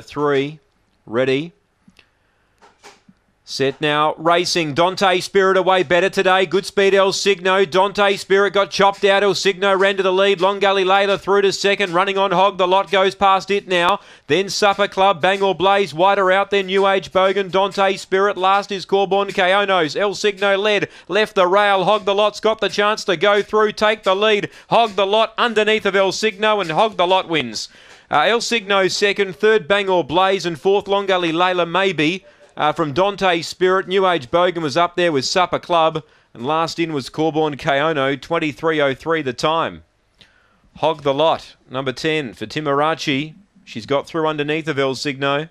three. Ready. Set now, racing. Dante Spirit away better today. Good speed El Signo. Dante Spirit got chopped out. El Signo ran to the lead. Long Gully Layla through to second. Running on Hog. The lot goes past it now. Then Supper Club. Bangor Blaze. Wider out. Then New Age Bogan. Dante Spirit. Last is Corborn Kaonos. El Signo led. Left the rail. Hog the lot's got the chance to go through. Take the lead. Hog the lot underneath of El Signo and Hog the lot wins. Uh, El Signo second. Third Bangor Blaze. And fourth Long Gully Layla maybe. Uh, from Dante Spirit, New Age Bogan was up there with Supper Club, and last in was Corborn Kaono, 23.03 the time. Hog the Lot, number 10 for Timarachi. She's got through underneath of El Signo.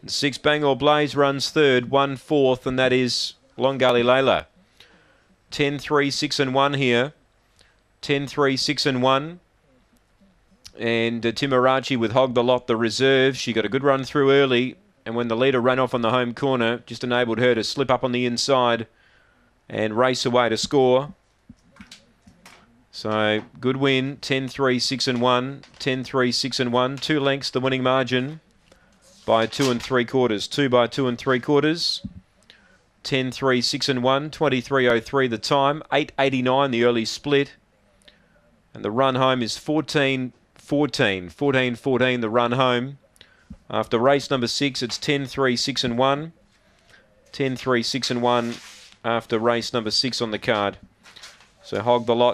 And six Bangor Blaze runs third, one fourth, and that is Long Gully Layla. 10 3 6 and 1 here. 10 3 6 and 1. And uh, Timarachi with Hog the Lot, the reserve. She got a good run through early and when the leader ran off on the home corner, just enabled her to slip up on the inside and race away to score. So good win, 10-3, 6 and 1, 10-3, 6 and 1, two lengths the winning margin by two and three quarters, two by two and three quarters. 10-3, 6 and 1, 23.03 the time, 8.89 the early split. And the run home is 14 14, 14 14 the run home. After race number six, it's 10 3 6 and 1. 10 3 6 and 1 after race number six on the card. So hog the lot.